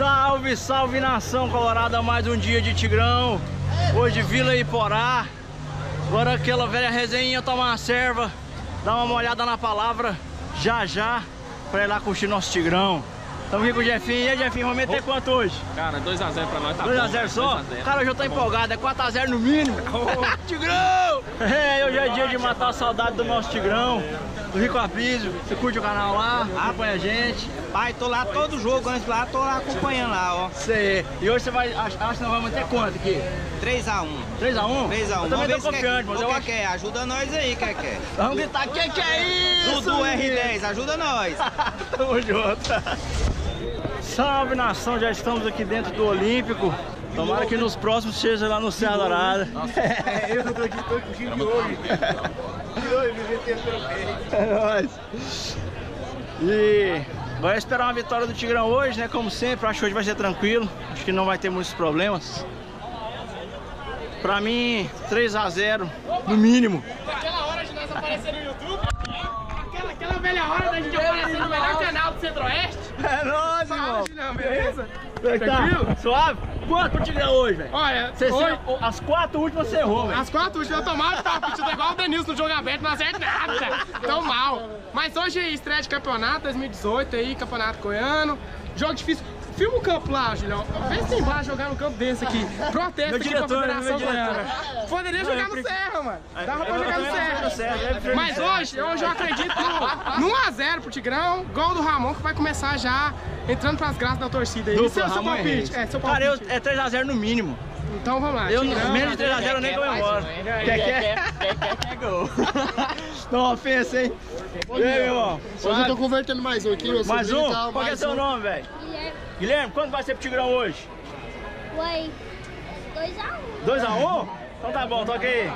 Salve, salve nação colorada, mais um dia de Tigrão. Hoje Vila Iporá. Agora aquela velha resenha, tomar uma serva, dar uma olhada na palavra já já, pra ir lá curtir nosso Tigrão. Estamos aqui com o Jefinho. E aí, Jefinho, vamos meter quanto hoje? Cara, 2x0 pra nós tá 2x0 só? 2 a 0. Cara, hoje eu tô Tá bom. empolgado, é 4x0 no mínimo. Tigrão! É, hoje é dia de matar a saudade do nosso Tigrão, do Rico Apísio. Você curte o canal lá, acompanha a gente. Pai, tô lá todo jogo antes lá, tô lá acompanhando lá, ó. Você, e hoje você vai, acho, que nós vamos meter quanto aqui? 3x1. 3x1? 3x1. Eu também tô confiante, mas eu acho que é. Ajuda nós aí, que quer. Vamos gritar, que que é isso? Dudu menino? R10, ajuda nós. Tamo junto. Salve nação, já estamos aqui dentro do Olímpico. Tomara que nos próximos seja lá no Serra Dourada. É, eu tô aqui, tô com o time de hoje. Metendo pelo meio. É nóis. E vai esperar uma vitória do Tigrão hoje, né? Como sempre, acho que hoje vai ser tranquilo. Acho que não vai ter muitos problemas. Pra mim, 3 a 0 no mínimo. Aquela hora de nós aparecer no YouTube. Aquela, aquela velha hora da gente aparecer no melhor canal do Centro-Oeste. É nóis, irmão. Não, beleza? Como é que tá? Suave? Quanto pro Tigrão hoje, velho? Olha, Você- hoje, As quatro últimas você errou, velho. as quatro últimas eu tomava que tava pedindo igual o Denilson no jogo aberto, não acerta nada. Tão mal. Mas hoje é estreia de campeonato 2018 aí, campeonato goiano. Jogo difícil. Filma o campo lá, Julião. Vê se bar jogar no campo desse aqui. Protesto Meu aqui diretor, pra Federação. Goiana. Poderia jogar no Serra, mano. Dava pra Eu jogar no é Serra. eu prefiro Mas hoje, hoje eu acredito no, no 1x0 pro Tigrão, gol do Ramon que vai começar já entrando pras graças da torcida aí. E Dupla, seu, seu Ramon e palpite? É, seu Cara, palpite. eu, é 3x0 no mínimo. Então vamos lá. Eu, Tigrão, menos de 3x0 eu nem comemoro. Quer, quer? Quer, quer, quer gol. Não, ofensa, hein? E aí, meu irmão? Hoje eu tô convertendo mais um aqui, meu Mais um? tal, Qual é mais seu um. nome, velho? Guilherme, Guilherme, quanto vai ser pro Tigrão hoje? foi 2x1. 2x1? Então tá bom, toca aí.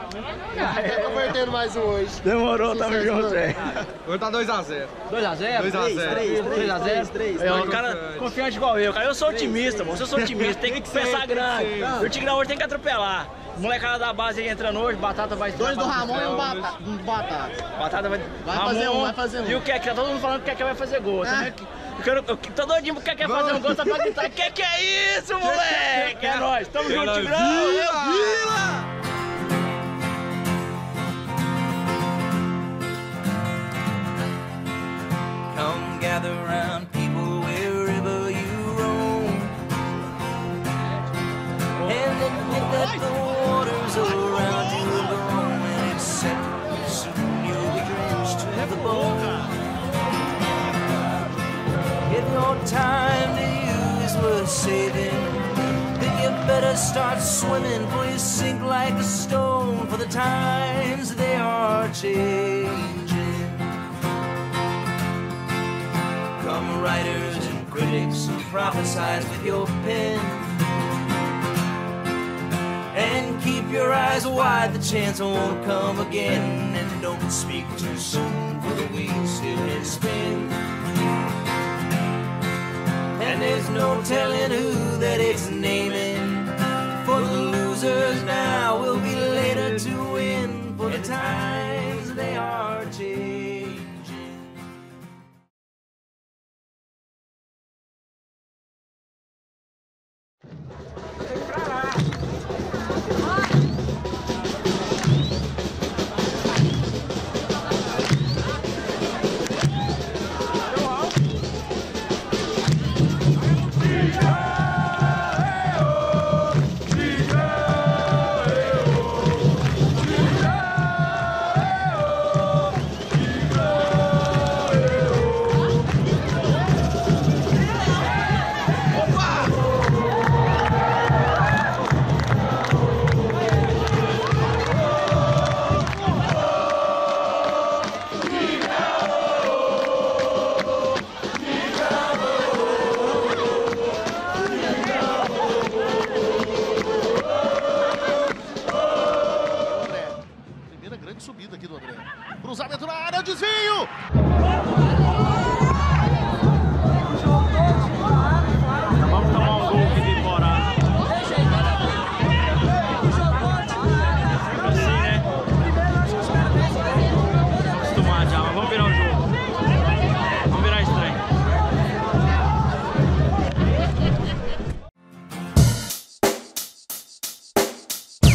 Tô convertendo mais um hoje. Demorou, tamo junto, mano. velho. Hoje tá 2x0. 2x0? 2x0. 3x0? É um cara confiante igual eu, cara. Eu sou otimista, moço. Eu sou otimista. Tem que pensar grande. E o Tigrão hoje tem que atropelar. Molecada da base aí entrando hoje, Batata vai... Dois do Ramon e um batata. Um batata. Batata vai... Vai fazer um, vai fazer um. E o Keke, tá todo mundo falando que o Keke vai fazer gol. É. É. Eu quero, eu, tô doidinho pro Keke fazer um gol, só pra gritar. Que que é isso, moleque? É nóis. Tamo junto, Tigrão. Vila! Gather round people wherever you roam. And admit that the waters around you are gone and it's set. Soon you'll be drenched to the bone. If your time to you is worth saving, then you better start swimming, for you sink like a stone. For the times they are changing. Writers and critics who prophesize with your pen. And keep your eyes wide, the chance won't come again. And don't speak too soon, for the wheels still can spin. And there's no telling who that it's naming. For the losers now will be later to win. For the times they are changing. grande subida aqui do André. Cruzamento na área, desvio!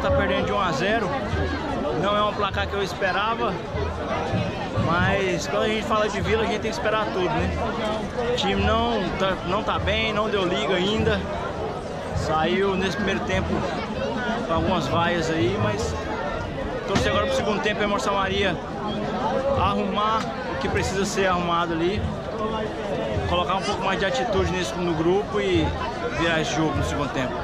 Tá perdendo de 1 a 0. Não é um placar que eu esperava, mas quando a gente fala de Vila, a gente tem que esperar tudo, né? O time não tá, não tá bem, não deu liga ainda. Saiu nesse primeiro tempo com algumas vaias aí, mas torcer agora pro segundo tempo é Morsa Maria arrumar o que precisa ser arrumado ali, colocar um pouco mais de atitude nesse, no grupo e virar esse jogo no segundo tempo.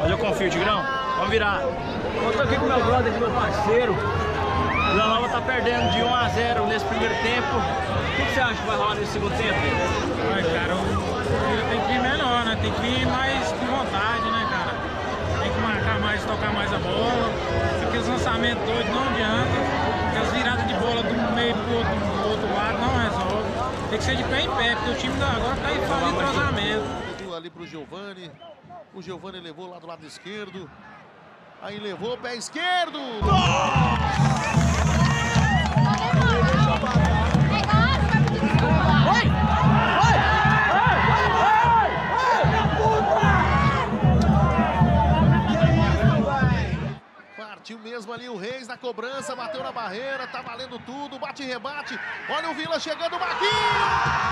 Mas eu confio, Tigrão. Vamos virar. Eu tô aqui com meu brother, meu parceiro. O Vila Nova tá perdendo de 1 a 0 nesse primeiro tempo. O que você acha que vai rolar nesse segundo tempo? Ai, cara, o Vila tem que ir menor, né? Tem que ir mais com vontade, né, cara? Tem que marcar mais, tocar mais a bola. Porque os lançamentos doidos não adianta. Porque as viradas de bola do meio pro outro, pro outro lado não resolve. Tem que ser de pé em pé, porque o time da agora tá aí falando entrosamento. Ali pro Giovani. O Giovani levou lá do lado esquerdo. Aí levou o pé esquerdo. Partiu mesmo ali o Reis na cobrança, bateu na barreira, tá valendo tudo, bate e rebate. Olha o Vila chegando, Marquinhos!